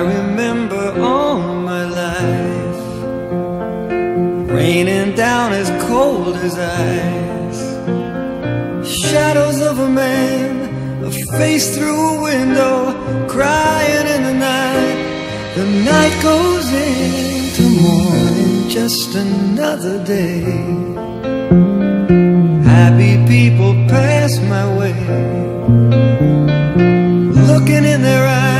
remember all my life. Raining down as cold as ice. Shadows of a man A face through a window Crying in the night. The night goes into morning Just another day. Happy people pass my way. Looking in their eyes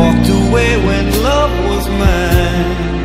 walked away when love was mine.